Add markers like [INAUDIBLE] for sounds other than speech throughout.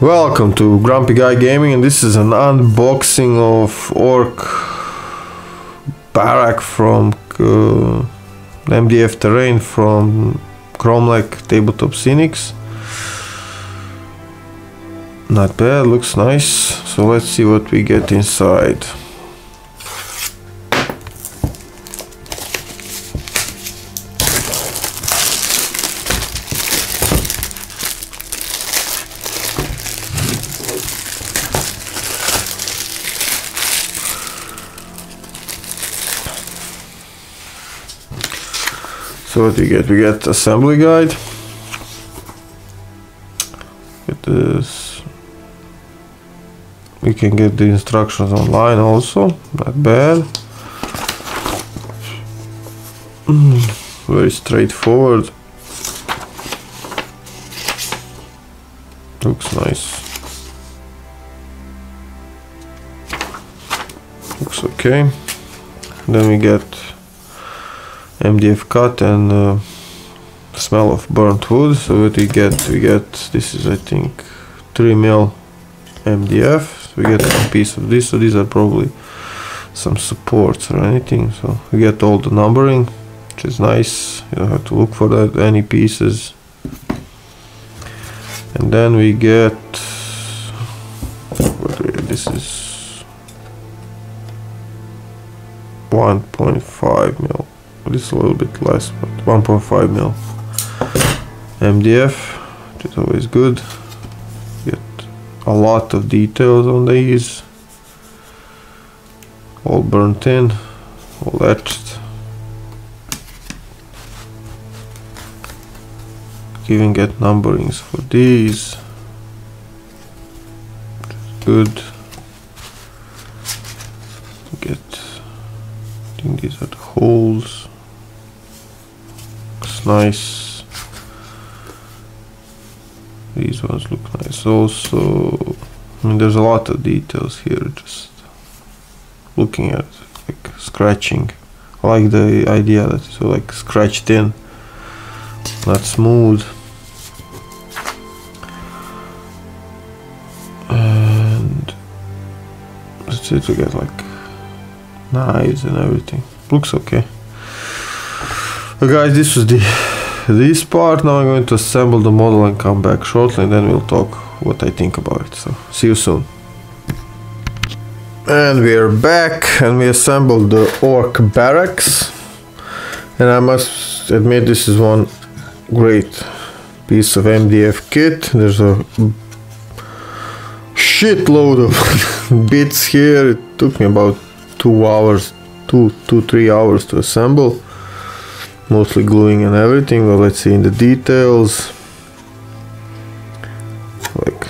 Welcome to Grumpy Guy Gaming and this is an unboxing of Orc Barrack from uh, MDF Terrain from Kromlech Tabletop Scenics. Not bad, looks nice. So let's see what we get inside. So what we get? We get assembly guide. Get this. We can get the instructions online also. Not bad. Very straightforward. Looks nice. Looks okay. Then we get MDF cut and uh, smell of burnt wood. So what we get? We get this is I think 3 mil MDF. We get a piece of this. So these are probably some supports or anything. So we get all the numbering, which is nice. You don't have to look for that any pieces. And then we get this is 1.5 mil this a little bit less but 1.5 mil. MDF which is always good. Get a lot of details on these. All burnt in all etched. Even get numberings for these. Good. Get I think these are the holes nice. These ones look nice also. I mean there's a lot of details here just looking at it, like scratching. I like the idea that it's like scratched in. Not smooth. And that's it to get like knives and everything. Looks okay guys this was the this part. Now I'm going to assemble the model and come back shortly and then we'll talk what I think about it. So see you soon. And we are back and we assembled the orc barracks. And I must admit this is one great piece of MDF kit. There's a shitload of [LAUGHS] bits here. It took me about two hours two two three hours to assemble mostly gluing and everything but let's see in the details. Like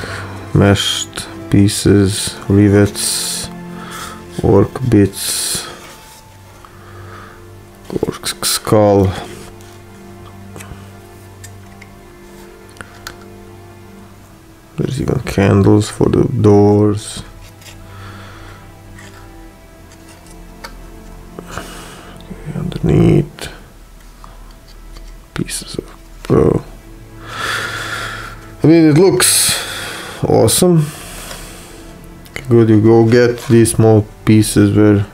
meshed pieces rivets work bits orc skull. There's even candles for the doors I mean, it looks awesome. Good, you go get these small pieces where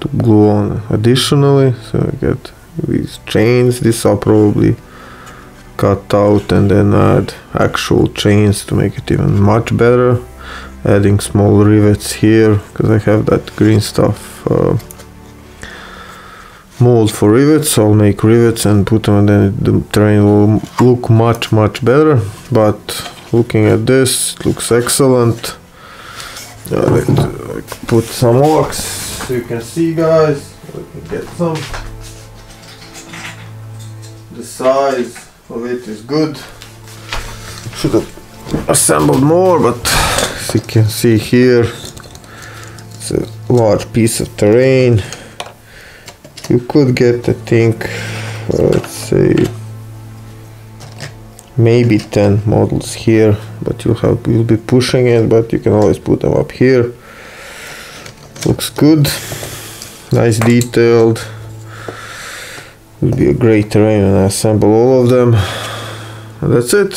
to glue on additionally. So I get these chains. These are probably cut out and then add actual chains to make it even much better. Adding small rivets here because I have that green stuff. Uh, mold for rivets. So I'll make rivets and put them and then the terrain will look much much better. But looking at this it looks excellent. Uh, let me put some orcs so you can see guys. Let me get some. The size of it is good. Should have assembled more but as you can see here it's a large piece of terrain you could get I think uh, let's say maybe 10 models here but you have you'll be pushing it but you can always put them up here. Looks good. Nice detailed. Would be a great terrain and I assemble all of them. And that's it.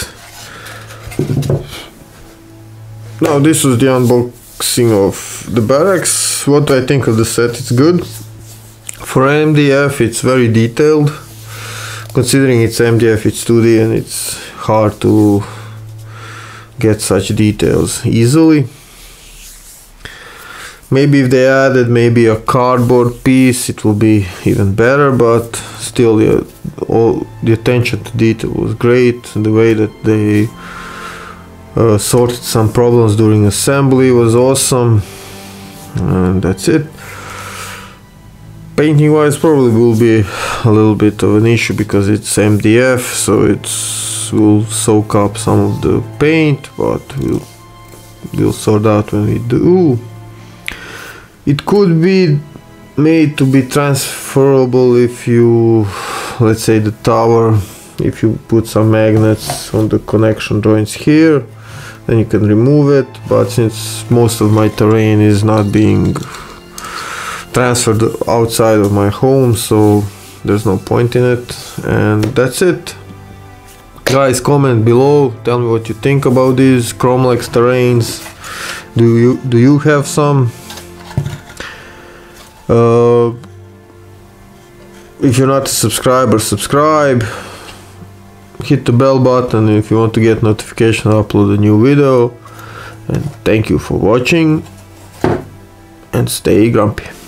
Now this was the unboxing of the barracks. What do I think of the set it's good for MDF it's very detailed. Considering it's MDF it's 2D and it's hard to get such details easily. Maybe if they added maybe a cardboard piece it will be even better but still the, all the attention to detail was great. The way that they uh, sorted some problems during assembly was awesome. And that's it painting wise probably will be a little bit of an issue because it's MDF so it will soak up some of the paint but we'll we'll sort out when we do. It could be made to be transferable if you let's say the tower if you put some magnets on the connection joints here then you can remove it but since most of my terrain is not being transferred outside of my home so there's no point in it. And that's it. Guys comment below. Tell me what you think about these Kromlech's terrains. Do you do you have some? Uh, if you're not a subscriber subscribe. Hit the bell button if you want to get notification upload a new video. And thank you for watching. And stay grumpy